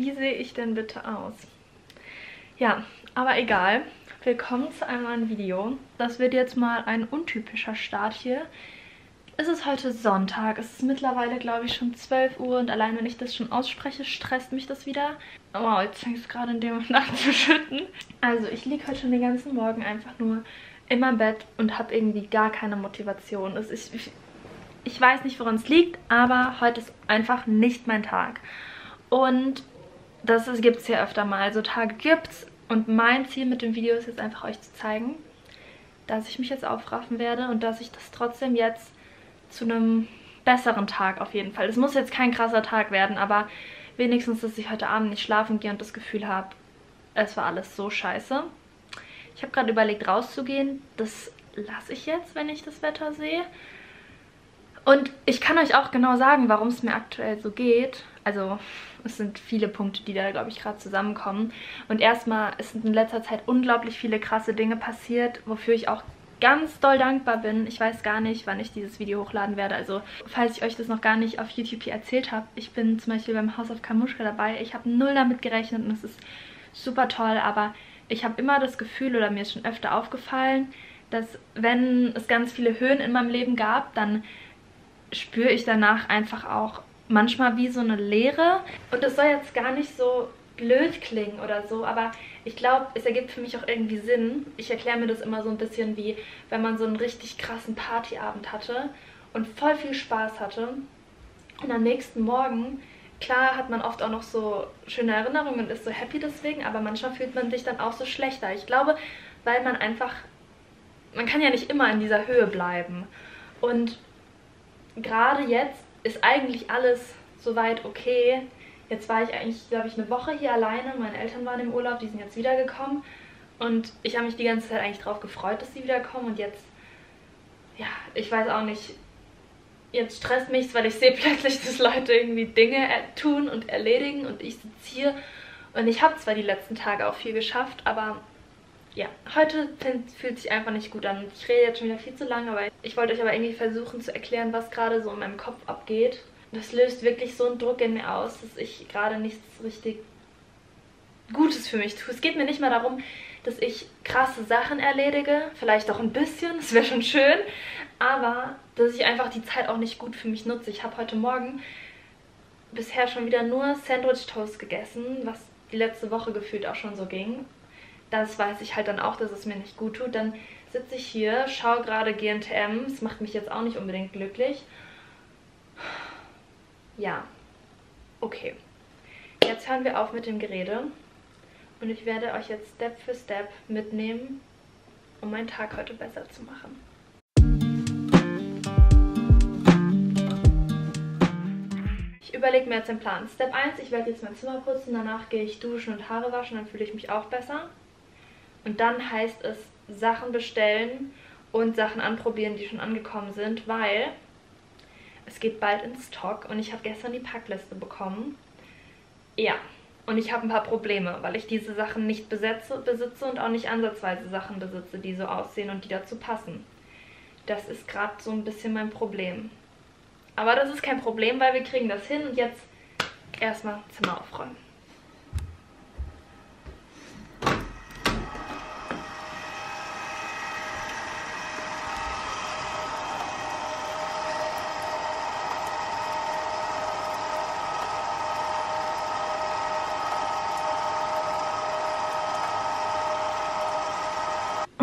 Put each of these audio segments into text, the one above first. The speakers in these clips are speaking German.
wie sehe ich denn bitte aus? Ja, aber egal. Willkommen zu einem neuen Video. Das wird jetzt mal ein untypischer Start hier. Es ist heute Sonntag. Es ist mittlerweile, glaube ich, schon 12 Uhr und allein wenn ich das schon ausspreche, stresst mich das wieder. Wow, jetzt fängt es gerade in dem Moment an zu schütten. Also ich liege heute schon den ganzen Morgen einfach nur in meinem Bett und habe irgendwie gar keine Motivation. Es ist, ich, ich weiß nicht, woran es liegt, aber heute ist einfach nicht mein Tag. Und das gibt es ja öfter mal. So Tage gibt es. Und mein Ziel mit dem Video ist jetzt einfach euch zu zeigen, dass ich mich jetzt aufraffen werde und dass ich das trotzdem jetzt zu einem besseren Tag auf jeden Fall. Es muss jetzt kein krasser Tag werden, aber wenigstens, dass ich heute Abend nicht schlafen gehe und das Gefühl habe, es war alles so scheiße. Ich habe gerade überlegt, rauszugehen. Das lasse ich jetzt, wenn ich das Wetter sehe. Und ich kann euch auch genau sagen, warum es mir aktuell so geht. Also es sind viele Punkte, die da, glaube ich, gerade zusammenkommen. Und erstmal, es sind in letzter Zeit unglaublich viele krasse Dinge passiert, wofür ich auch ganz doll dankbar bin. Ich weiß gar nicht, wann ich dieses Video hochladen werde. Also, falls ich euch das noch gar nicht auf YouTube hier erzählt habe, ich bin zum Beispiel beim House of Kamushka dabei. Ich habe null damit gerechnet und es ist super toll, aber ich habe immer das Gefühl, oder mir ist schon öfter aufgefallen, dass wenn es ganz viele Höhen in meinem Leben gab, dann spüre ich danach einfach auch manchmal wie so eine Leere. Und das soll jetzt gar nicht so blöd klingen oder so, aber ich glaube, es ergibt für mich auch irgendwie Sinn. Ich erkläre mir das immer so ein bisschen wie, wenn man so einen richtig krassen Partyabend hatte und voll viel Spaß hatte. Und am nächsten Morgen, klar hat man oft auch noch so schöne Erinnerungen und ist so happy deswegen, aber manchmal fühlt man sich dann auch so schlechter. Ich glaube, weil man einfach, man kann ja nicht immer in dieser Höhe bleiben. Und gerade jetzt ist eigentlich alles soweit okay. Jetzt war ich eigentlich, glaube ich, eine Woche hier alleine. Meine Eltern waren im Urlaub, die sind jetzt wiedergekommen. Und ich habe mich die ganze Zeit eigentlich darauf gefreut, dass sie wiederkommen. Und jetzt, ja, ich weiß auch nicht, jetzt stresst mich weil ich sehe plötzlich, dass Leute irgendwie Dinge tun und erledigen. Und ich sitze hier. Und ich habe zwar die letzten Tage auch viel geschafft, aber ja, heute fühlt sich einfach nicht gut an. Ich rede jetzt schon wieder viel zu lange, aber ich wollte euch aber irgendwie versuchen zu erklären, was gerade so in meinem Kopf abgeht das löst wirklich so einen Druck in mir aus, dass ich gerade nichts richtig Gutes für mich tue. Es geht mir nicht mehr darum, dass ich krasse Sachen erledige, vielleicht auch ein bisschen, das wäre schon schön, aber dass ich einfach die Zeit auch nicht gut für mich nutze. Ich habe heute Morgen bisher schon wieder nur Sandwich Toast gegessen, was die letzte Woche gefühlt auch schon so ging. Das weiß ich halt dann auch, dass es mir nicht gut tut. Dann sitze ich hier, schaue gerade GNTM, es macht mich jetzt auch nicht unbedingt glücklich ja, okay. Jetzt hören wir auf mit dem Gerede und ich werde euch jetzt Step für Step mitnehmen, um meinen Tag heute besser zu machen. Ich überlege mir jetzt den Plan. Step 1, ich werde jetzt mein Zimmer putzen, danach gehe ich duschen und Haare waschen, dann fühle ich mich auch besser. Und dann heißt es Sachen bestellen und Sachen anprobieren, die schon angekommen sind, weil es geht bald ins Stock und ich habe gestern die Packliste bekommen. Ja, und ich habe ein paar Probleme, weil ich diese Sachen nicht besetze, besitze und auch nicht ansatzweise Sachen besitze, die so aussehen und die dazu passen. Das ist gerade so ein bisschen mein Problem. Aber das ist kein Problem, weil wir kriegen das hin und jetzt erstmal Zimmer aufräumen.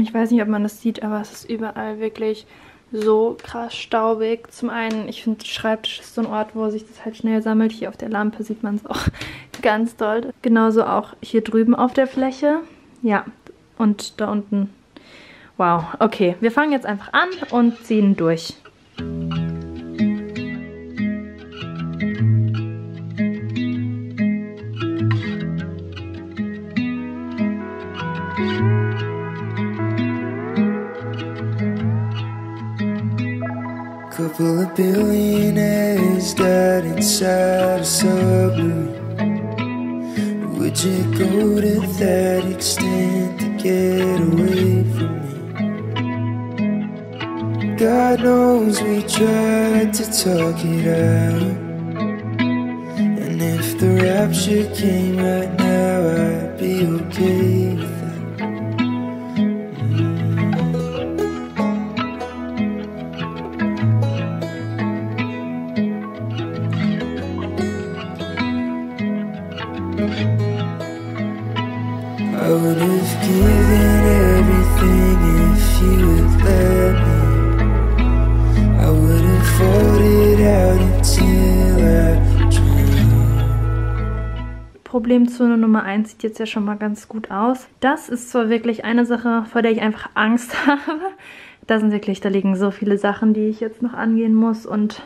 Und ich weiß nicht, ob man das sieht, aber es ist überall wirklich so krass staubig. Zum einen, ich finde, Schreibtisch ist so ein Ort, wo sich das halt schnell sammelt. Hier auf der Lampe sieht man es auch ganz doll. Genauso auch hier drüben auf der Fläche. Ja, und da unten. Wow, okay. Wir fangen jetzt einfach an und ziehen durch. Billionaires died inside a. Would Would you go to that extent to get away from me? God knows we tried to talk it out. And if the rapture came right now, I'd be okay Problemzone Nummer 1 sieht jetzt ja schon mal ganz gut aus. Das ist zwar wirklich eine Sache, vor der ich einfach Angst habe. Da sind wirklich, da liegen so viele Sachen, die ich jetzt noch angehen muss und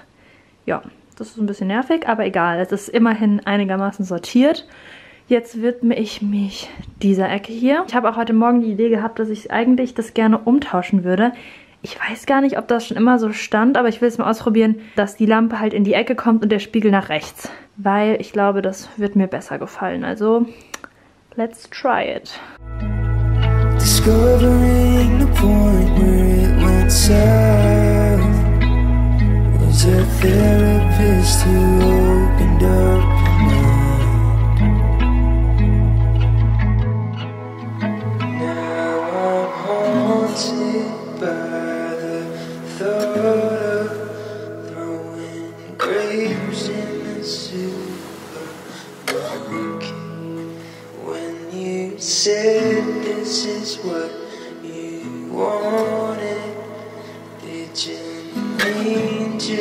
ja, das ist ein bisschen nervig, aber egal. Es ist immerhin einigermaßen sortiert. Jetzt widme ich mich dieser Ecke hier. Ich habe auch heute Morgen die Idee gehabt, dass ich eigentlich das gerne umtauschen würde. Ich weiß gar nicht, ob das schon immer so stand, aber ich will es mal ausprobieren, dass die Lampe halt in die Ecke kommt und der Spiegel nach rechts. Weil ich glaube, das wird mir besser gefallen. Also, let's try it. Discovering the point where it went south was a therapist who opened up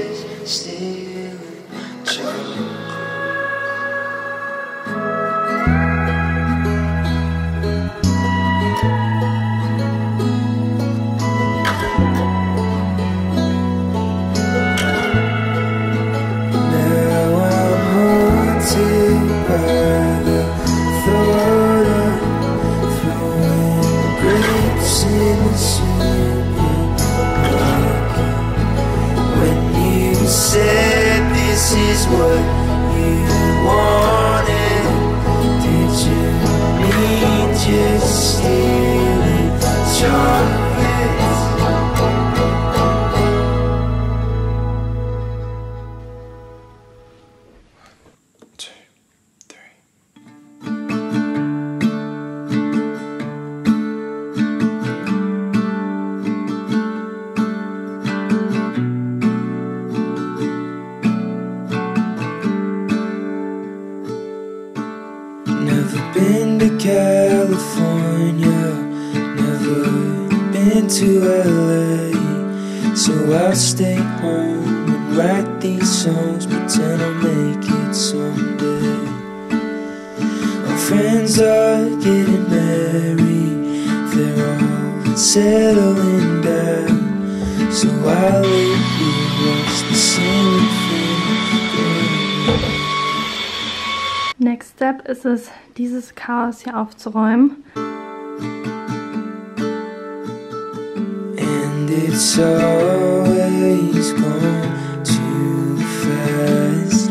mean just what you wanted, So I'll stay home and write these songs, pretend I'll make it someday. My friends are getting married, they're all settling down. So I'll here, watch the same thing. Next Step ist es, dieses Chaos hier aufzuräumen. It's always gone too fast.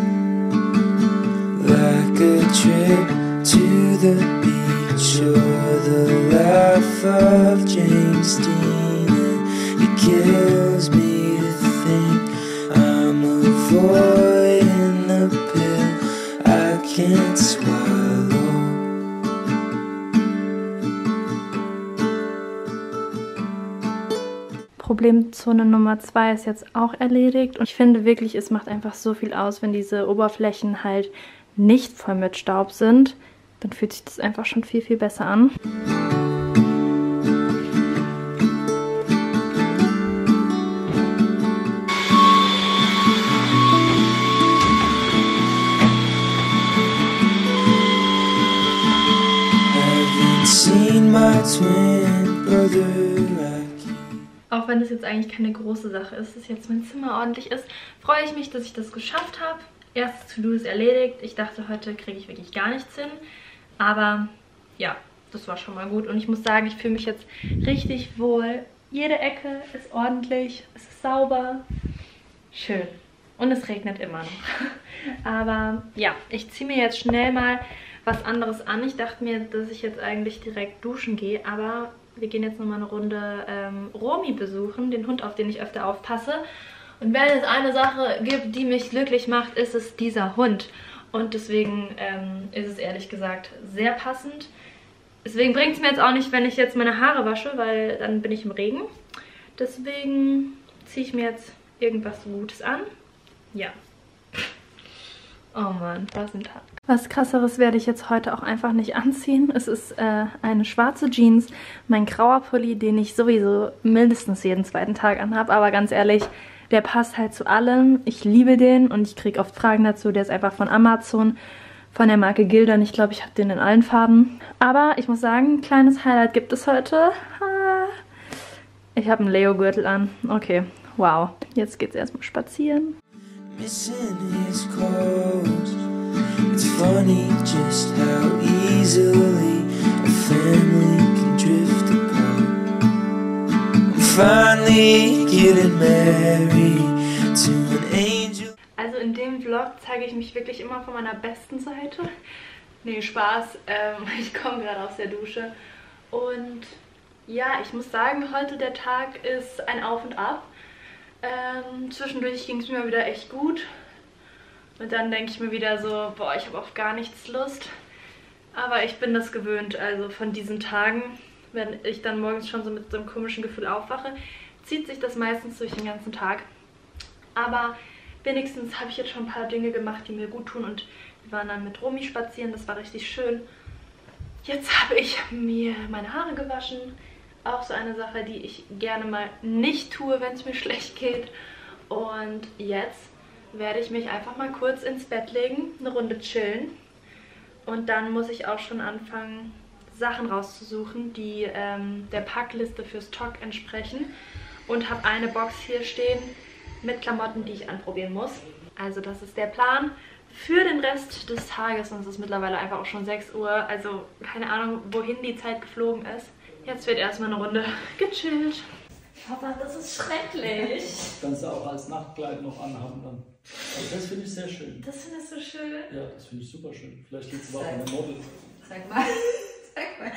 Like a trip to the beach or the life of James Dean. It kills me Problemzone Nummer 2 ist jetzt auch erledigt. Und ich finde wirklich, es macht einfach so viel aus, wenn diese Oberflächen halt nicht voll mit Staub sind. Dann fühlt sich das einfach schon viel, viel besser an. Haven't seen my twin brother wenn das jetzt eigentlich keine große Sache ist, dass jetzt mein Zimmer ordentlich ist, freue ich mich, dass ich das geschafft habe. Erstes To-Do ist erledigt. Ich dachte, heute kriege ich wirklich gar nichts hin. Aber ja, das war schon mal gut. Und ich muss sagen, ich fühle mich jetzt richtig wohl. Jede Ecke ist ordentlich, es ist sauber. Schön. Und es regnet immer noch. Aber ja, ich ziehe mir jetzt schnell mal was anderes an. Ich dachte mir, dass ich jetzt eigentlich direkt duschen gehe, aber wir gehen jetzt nochmal eine Runde ähm, Romy besuchen, den Hund, auf den ich öfter aufpasse. Und wenn es eine Sache gibt, die mich glücklich macht, ist es dieser Hund. Und deswegen ähm, ist es ehrlich gesagt sehr passend. Deswegen bringt es mir jetzt auch nicht, wenn ich jetzt meine Haare wasche, weil dann bin ich im Regen. Deswegen ziehe ich mir jetzt irgendwas Gutes an. Ja. Oh Mann, was ein Tag. Was krasseres werde ich jetzt heute auch einfach nicht anziehen. Es ist äh, eine schwarze Jeans, mein grauer Pulli, den ich sowieso mindestens jeden zweiten Tag anhabe. Aber ganz ehrlich, der passt halt zu allem. Ich liebe den und ich kriege oft Fragen dazu. Der ist einfach von Amazon, von der Marke Gildan. Ich glaube, ich habe den in allen Farben. Aber ich muss sagen, ein kleines Highlight gibt es heute. Ich habe einen Leo-Gürtel an. Okay, wow. Jetzt geht's erstmal spazieren. Missing his calls. It's funny just how easily a family can drift apart. I'm finally getting married to an angel. Also in dem Vlog zeige ich mich wirklich immer von meiner besten Seite. Nee, Spaß. Ähm, ich komme gerade aus der Dusche. Und ja, ich muss sagen, heute der Tag ist ein Auf und Ab. Ähm, zwischendurch ging es mir wieder echt gut. Und dann denke ich mir wieder so, boah, ich habe auf gar nichts Lust. Aber ich bin das gewöhnt, also von diesen Tagen, wenn ich dann morgens schon so mit so einem komischen Gefühl aufwache, zieht sich das meistens durch den ganzen Tag. Aber wenigstens habe ich jetzt schon ein paar Dinge gemacht, die mir gut tun und wir waren dann mit Romy spazieren, das war richtig schön. Jetzt habe ich mir meine Haare gewaschen, auch so eine Sache, die ich gerne mal nicht tue, wenn es mir schlecht geht. Und jetzt werde ich mich einfach mal kurz ins Bett legen, eine Runde chillen. Und dann muss ich auch schon anfangen, Sachen rauszusuchen, die ähm, der Packliste fürs Talk entsprechen. Und habe eine Box hier stehen mit Klamotten, die ich anprobieren muss. Also das ist der Plan für den Rest des Tages. Und es ist mittlerweile einfach auch schon 6 Uhr. Also keine Ahnung, wohin die Zeit geflogen ist. Jetzt wird erstmal eine Runde gechillt. Papa, das ist schrecklich. Kannst du auch als Nachtkleid noch anhaben dann. Also das finde ich sehr schön. Das findest du schön? Ja, das finde ich super schön. Vielleicht geht es aber auch an den Models. Sag mal. Sag mal.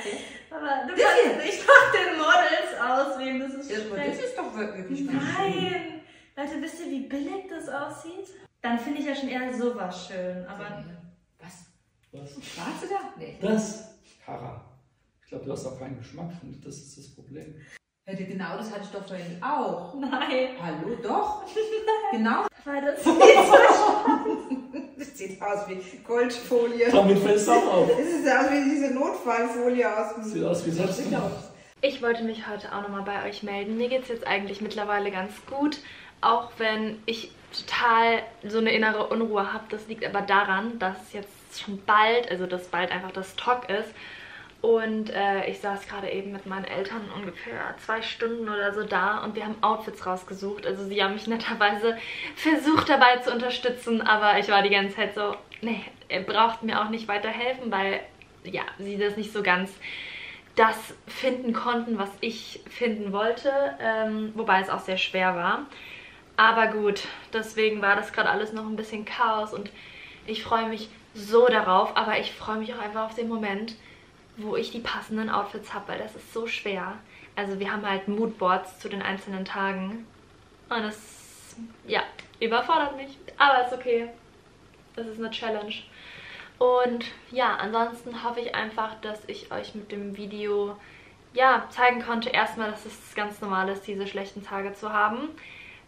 Aber du kannst nicht nach den Models auswählen. Das ist ja, Das ist doch wirklich Nein. Leute, wisst ihr, wie billig das aussieht? Dann finde ich ja schon eher sowas schön. Aber. Was? Was? Warst du da? Nee. Das? Kara. Ich glaube, du hast auch keinen Geschmack, finde Das ist das Problem. Ja, genau das hatte ich doch vorhin auch. Nein. Hallo, doch. Nein. Genau. Weil das sieht so Das sieht aus wie Goldfolie. Damit fällst du auch auf. Das sieht aus wie diese Notfallfolie aus. Sieht aus wie selbst. Ich wollte mich heute auch nochmal bei euch melden. Mir geht es jetzt eigentlich mittlerweile ganz gut. Auch wenn ich total so eine innere Unruhe habe. Das liegt aber daran, dass es jetzt schon bald, also dass bald einfach das Talk ist. Und äh, ich saß gerade eben mit meinen Eltern ungefähr zwei Stunden oder so da und wir haben Outfits rausgesucht. Also sie haben mich netterweise versucht dabei zu unterstützen, aber ich war die ganze Zeit so, nee, ihr braucht mir auch nicht weiterhelfen, weil ja, sie das nicht so ganz das finden konnten, was ich finden wollte, ähm, wobei es auch sehr schwer war. Aber gut, deswegen war das gerade alles noch ein bisschen Chaos und ich freue mich so darauf, aber ich freue mich auch einfach auf den Moment, wo ich die passenden Outfits habe, weil das ist so schwer. Also wir haben halt Moodboards zu den einzelnen Tagen und das, ja, überfordert mich, aber ist okay. Das ist eine Challenge. Und ja, ansonsten hoffe ich einfach, dass ich euch mit dem Video ja, zeigen konnte, erstmal, dass es ganz normal ist, diese schlechten Tage zu haben.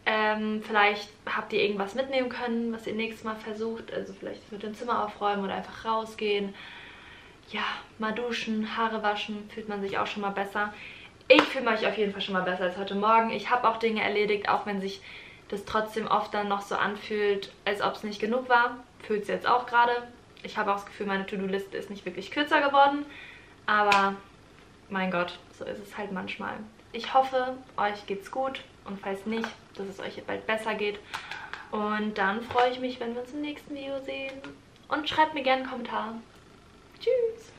Ähm, vielleicht habt ihr irgendwas mitnehmen können, was ihr nächstes Mal versucht. Also vielleicht mit dem Zimmer aufräumen oder einfach rausgehen ja, mal duschen, Haare waschen, fühlt man sich auch schon mal besser. Ich fühle mich auf jeden Fall schon mal besser als heute Morgen. Ich habe auch Dinge erledigt, auch wenn sich das trotzdem oft dann noch so anfühlt, als ob es nicht genug war. Fühlt es jetzt auch gerade. Ich habe auch das Gefühl, meine To-Do-Liste ist nicht wirklich kürzer geworden. Aber mein Gott, so ist es halt manchmal. Ich hoffe, euch geht's gut und falls nicht, dass es euch bald besser geht. Und dann freue ich mich, wenn wir uns im nächsten Video sehen. Und schreibt mir gerne einen Kommentar. Tschüss.